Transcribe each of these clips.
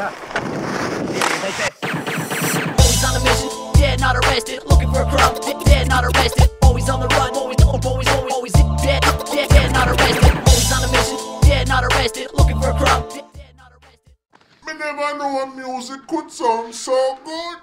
Always on a mission, dead, not arrested. Looking for a crumb, dead, not arrested. Always on the run, always, always, always, always dead, dead, dead, not arrested. Always on a mission, dead, not arrested. Looking for a crumb, dead, not arrested. Me never know music could sound so good.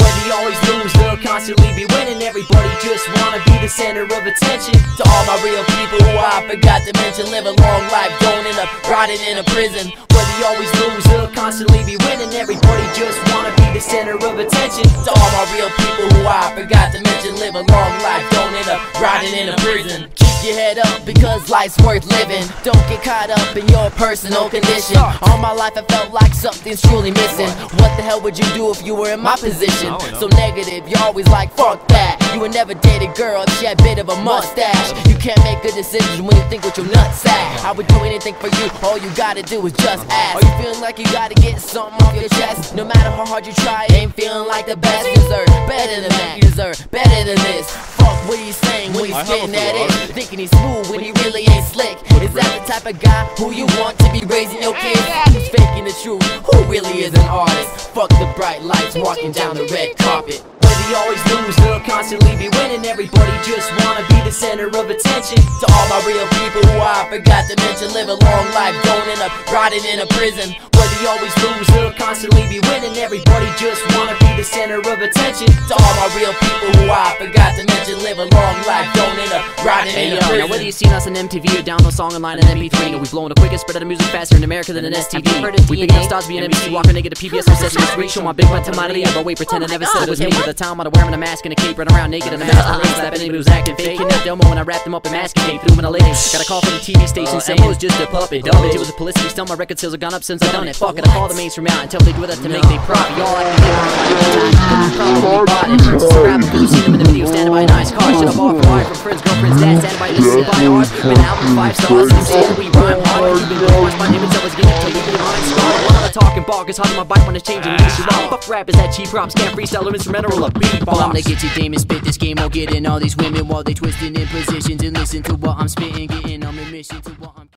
Whether you always lose, they'll constantly be winning. Everybody just wanna be the center of attention. To all my real people who I forgot to mention, live a long life, don't end up rotting in a prison. Whether you always lose, they'll constantly be winning. Everybody just wanna be the center of attention. To all my real people who I forgot to mention, live a long life, don't end up rotting in a prison. Keep your head up because life's worth living. Don't get caught up in your personal condition. All my life I felt like something's truly missing. What the hell would you do if you were in my position? So negative, you're always like, fuck. You would never date a girl if she had a bit of a mustache. You can't make good decisions when you think with your nuts at. I would do anything for you, all you gotta do is just ask. Are you feeling like you gotta get something off your chest? No matter how hard you try, ain't feeling like the best. You deserve better than that, you deserve better than this. Fuck what he's saying when he's spitting at it. Thinking he's smooth when he really ain't slick. Is that the type of guy who you want to be raising your kids? Who's faking the truth? Who really is an artist? Fuck the bright lights walking down the red carpet. You always lose, they'll constantly be winning. Everybody just wanna be the center of attention. To all my real people who I forgot to mention, live a long life, don't end up rotting in a prison. Whether you always lose, they'll constantly be winning. Everybody just wanna be the center of attention. To all my real people who I forgot to mention, live a long life, don't end up rotting Hey in yo, now whether you've seen us on MTV or download song online on MP3, know we blowing the quickest spread of the music faster in America than an STD. We picking up stars being NBC, walking nigga to PBS or Sesame Street, show my big butt to my Leah, but wait, pretend I never said it was me. At the time, I'd wearing a mask and a cape, run around naked in a mask, I slapping anybody who was acting fake. Kidnapped Elmo when I wrapped him up in mask and tape, threw him in a lake. Got a call from the TV station saying it was just a puppet. Dumb it was a publicity stunt, my record sales have gone up since I done it. Fuck it, I call the mainstream out and tell they do that to make they profit. Y'all like to get girlfriends, dad, standing by ours. Been album five stars, and saying we rhyme hard. You been going watch my and tell us game till you be on star. One on a talking cause hard on my bike when it's changing. Leash you off. Fuck rap is that cheap props, can't freestyle or instrumental or a beat Well, I'm gonna get you demon spit this game or getting all these women while they twisting in positions and listen to what I'm spitting, getting on a mission to what I'm